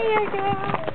Here, girl.